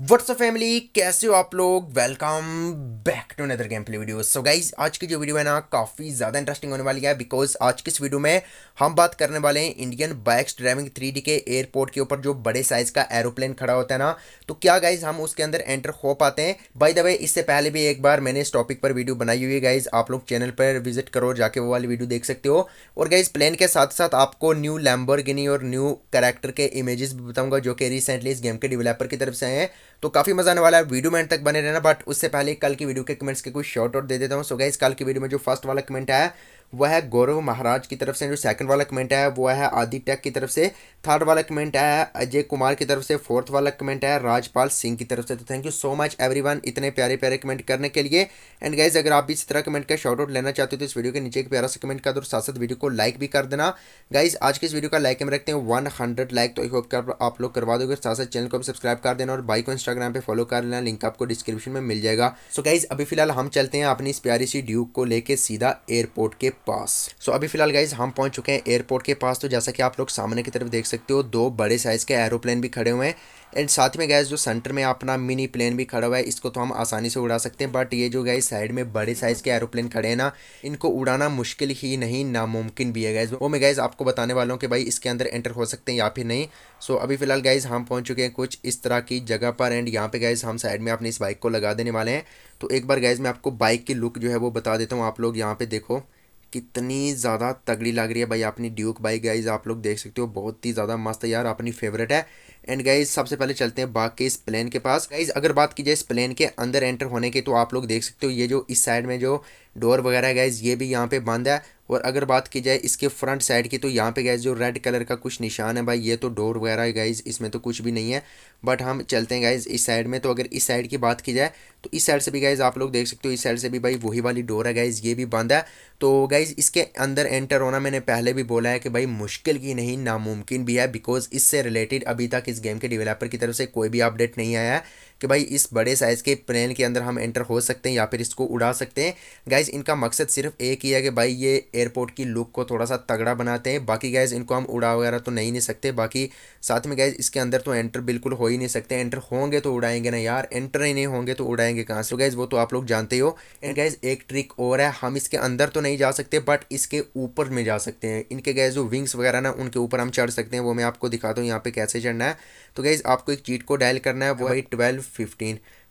WhatsApp family कैसे हो आप लोग? Welcome back to another gameplay video so guys आज की जो वीडियो है ना, काफ़ी ज़्यादा इंटरेस्टिंग होने वाली है बिकॉज़ आज की इस वीडियो में हम बात करने वाले हैं इंडियन बाइक्स ड्राइविंग थ्री के एयरपोर्ट के ऊपर जो बड़े साइज़ का एरोप्लेन खड़ा होता है ना। तो क्या गाइज़ हम उसके अंदर एंटर हो पाते हैं? बाई द वे इससे पहले भी एक बार मैंने इस टॉपिक पर वीडियो बनाई हुई है गाइज़ आप लोग चैनल पर विज़िट करो जाके वो वाली वीडियो देख सकते हो। और गाइज़ प्लेन के साथ साथ आपको न्यू लैम्बर और न्यू करेक्टर के इमेजेस भी बताऊँगा जो कि रिसेंटली इस गेम के डिवेलपर की तरफ़ से हैं। तो काफ़ी मज़ा आने वाला है वीडियो में तक बने रहना बट उससे पहले कल की वीडियो के कमेंट्स के कुछ शॉर्ट आउट दे देता हूँ। सो गाइस कल की वीडियो में जो फ़र्स्ट वाला कमेंट है वह है गौरव महाराज की तरफ़ से, जो सेकंड वाला कमेंट है वो है आदि टेक की तरफ़ से। थर्ड वाला कमेंट आया है अजय कुमार की तरफ़ से। फोर्थ वाला कमेंट है राजपाल सिंह की तरफ़ से। तो thank you so much everyone इतने प्यारे प्यारे कमेंट करने के लिए। एंड गाइज़ अगर आप भी इस तरह कमेंट का शॉर्ट आउट लेना चाहते हो तो इस वीडियो के नीचे एक प्यारा सा कमेंट कर दो साथ साथ वीडियो को लाइक भी कर देना। गाइज़ आज की इस वीडियो का लाइक हम रखते हैं वन हंड्रेड लाइक तो कर आप लोग करवा दोगे। साथ साथ चैनल को भी सब्सक्राइब कर देना और बाइक को इंस्टाग्राम पर फॉलो कर लेना। लिंक आपको डिस्क्रिप्शन में मिल जाएगा। सो गाइज़ अभी फ़िलहाल हम चलते हैं अपनी इस प्यारी सी ड्यूक को लेके सीधा एयरपोर्ट के पास। सो अभी फ़िलहाल गाइज़ हम पहुँच चुके हैं एयरपोर्ट के पास तो जैसा कि आप लोग सामने की तरफ़ देख सकते हो, दो बड़े साइज़ के एरोप्लेन भी खड़े हुए हैं। एंड साथ में गैस जो सेंटर में अपना मिनी प्लेन भी खड़ा हुआ है, इसको तो हम आसानी से उड़ा सकते हैं बट ये जो गैस साइड में बड़े साइज़ के एरोप्लेन खड़े हैं ना, इनको उड़ाना मुश्किल ही नहीं, नामुमकिन भी है गैस वो मैं गैस आपको बताने वाला हूँ कि भाई इसके अंदर एंटर हो सकते हैं या फिर नहीं। सो अभी फ़िलहाल गैस हम पहुँच चुके हैं कुछ इस तरह की जगह पर एंड यहाँ पे गैस हम साइड में अपनी इस बाइक को लगा देने वाले हैं। तो एक बार गैस मैं आपको बाइक की लुक जो है वो बता देता हूँ आप लोग, यहाँ पे देखो। कितनी ज़्यादा तगड़ी लग रही है भाई अपनी ड्यूक बाइक गाइज़ आप लोग देख सकते हो, बहुत ही ज़्यादा मस्त है यार, अपनी फेवरेट है। एंड गाइज़ सबसे पहले चलते हैं बाग के इस प्लेन के पास। गाइज़ अगर बात की जाए इस प्लेन के अंदर एंटर होने के तो आप लोग देख सकते हो, ये जो इस साइड में जो डोर वगैरह गाइज़ ये भी यहाँ पे बंद है। और अगर बात की जाए इसके फ्रंट साइड की तो यहाँ पे गैस जो रेड कलर का कुछ निशान है भाई, ये तो डोर वगैरह है गाइज़ इसमें तो कुछ भी नहीं है। बट हम चलते हैं गाइज़ इस साइड में। तो अगर इस साइड की बात की जाए तो इस साइड से भी गाइज़ आप लोग देख सकते हो, इस साइड से भी भाई वही वाली डोर है गाइज़ ये भी बंद है। तो गाइज़ इसके अंदर एंटर होना मैंने पहले भी बोला है कि भाई मुश्किल की नहीं, नामुमकिन भी है बिकॉज़ इससे रिलेटेड अभी तक इस गेम के डिवेलपर की तरफ़ से कोई भी अपडेट नहीं आया है कि भाई इस बड़े साइज़ के प्लेन के अंदर हम एंटर हो सकते हैं या फिर इसको उड़ा सकते हैं। गाइज़ इनका मकसद सिर्फ़ एक ही है कि भाई ये एयरपोर्ट की लुक को थोड़ा सा तगड़ा बनाते हैं। बाकी गैस इनको हम उड़ा वगैरह तो नहीं नहीं सकते। बाकी साथ में गैस इसके अंदर तो एंटर बिल्कुल हो ही नहीं सकते। एंटर होंगे तो उड़ाएँगे ना यार। एंटर ही नहीं होंगे तो उड़ाएँगे कहाँ से? गैस वो तो आप लोग जानते हो एंड गैस एक ट्रिक और है, हम इसके अंदर तो नहीं जा सकते बट इसके ऊपर में जा सकते हैं। इनके गैस जो विंग्स वगैरह ना, उनके ऊपर हम चढ़ सकते हैं। वो मैं आपको दिखाता हूँ यहाँ पर कैसे चढ़ना है। तो गैस आपको एक चीट को डायल करना है, वो है twelve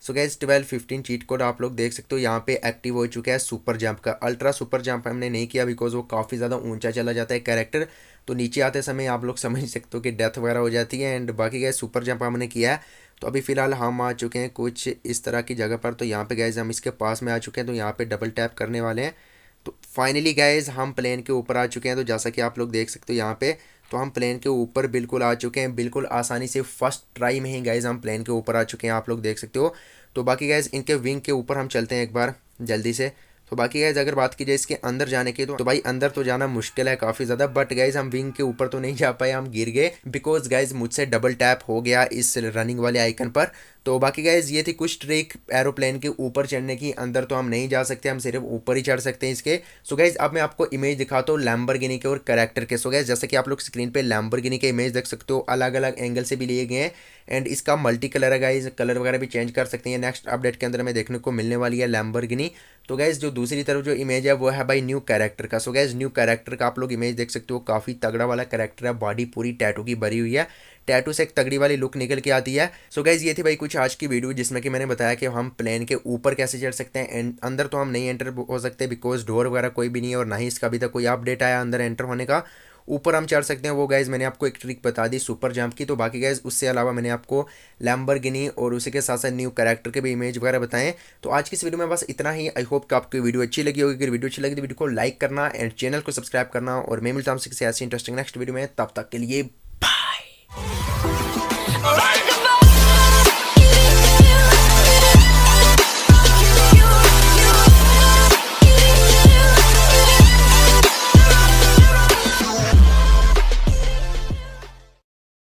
so guys twelve fifteen cheat code आप लोग देख सकते हो, यहाँ पे एक्टिव हो चुका है सुपर जंप का। अल्ट्रा सुपर जंप हमने नहीं किया बिकॉज़ वो काफ़ी ज़्यादा ऊँचा चला जाता है कैरेक्टर तो नीचे आते समय आप लोग समझ सकते हो कि डेथ वगैरह हो जाती है एंड बाकी गैस सुपर जंप हमने किया है। तो अभी फ़िलहाल हम आ चुके हैं कुछ इस तरह की जगह पर। तो यहाँ पे गैस हम इसके पास में आ चुके हैं तो यहाँ पे डबल टैप करने वाले हैं। तो फाइनली गैस हम प्लेन के ऊपर आ चुके हैं। तो जैसा कि आप लोग देख सकते हो यहाँ पे तो हम प्लेन के ऊपर बिल्कुल आ चुके हैं। बिल्कुल आसानी से फ़र्स्ट ट्राई में ही गाइज़ हम प्लेन के ऊपर आ चुके हैं। आप लोग देख सकते हो। तो बाकी गाइज़ इनके विंग के ऊपर हम चलते हैं एक बार जल्दी से। तो बाकी गाइज़ अगर बात की जाए इसके अंदर जाने की तो, तो भाई अंदर तो जाना मुश्किल है काफ़ी ज़्यादा। बट गाइज़ हम विंग के ऊपर तो नहीं जा पाए हम गिर गए। बिकॉज़ गाइज़ मुझसे डबल टैप हो गया इस रनिंग वाले आइकन पर। तो बाकी गाइज़ ये थी कुछ ट्रिक एरोप्लेन के ऊपर चढ़ने की। अंदर तो हम नहीं जा सकते, हम सिर्फ़ ऊपर ही चढ़ सकते हैं इसके। सो गाइज़ अब मैं आपको इमेज दिखाता हूँ लैम्बर के और करेक्टर के। सो गाइज़ जैसे कि आप लोग स्क्रीन पे लैम्बर के इमेज देख सकते हो अलग अलग एंगल से भी लिए गए हैं। एंड इसका मल्टी कलर है गाइज़ कलर वगैरह भी चेंज कर सकते हैं। नेक्स्ट अपडेट के अंदर हमें देखने को मिलने वाली है लैम्बर तो गाइज़ जो दूसरी तरफ़ जो इमेज है, वो है भाई न्यू कैरेक्टर का। सो गाइज़ न्यू कैरेक्टर का आप लोग इमेज देख सकते हो, काफ़ी तगड़ा वाला कैरेक्टर है बॉडी पूरी टैटू की भरी हुई है। टैटू से एक तगड़ी वाली लुक निकल के आती है। सो so गाइज़ ये थी भाई कुछ आज की वीडियो जिसमें कि मैंने बताया कि हम प्लेन के ऊपर कैसे चढ़ सकते हैं। एंड अंदर तो हम नहीं एंटर हो सकते बिकॉज़ डोर वगैरह कोई भी नहीं है और ना ही इसका अभी तक कोई अपडेट आया अंदर एंटर होने का। ऊपर हम चढ़ सकते हैं। वो गाइज़ मैंने आपको एक ट्रिक बता दी सुपर जंप की। तो बाकी गाइज़ उससे अलावा मैंने आपको लैम्बर और उसी के साथ साथ न्यू कैरेक्टर के भी इमेज वगैरह बताएँ। तो आज की इस वीडियो में बस इतना ही। आई होप कि आपकी वीडियो अच्छी लगी होगी। अगर वीडियो अच्छी लगी तो वीडियो को लाइक करना एंड चैनल को सब्सक्राइब करना। और मैं मिलता हूँ किसी ऐसी इंटरेस्टिंग नेक्स्ट वीडियो में। तब तक के लिए All right.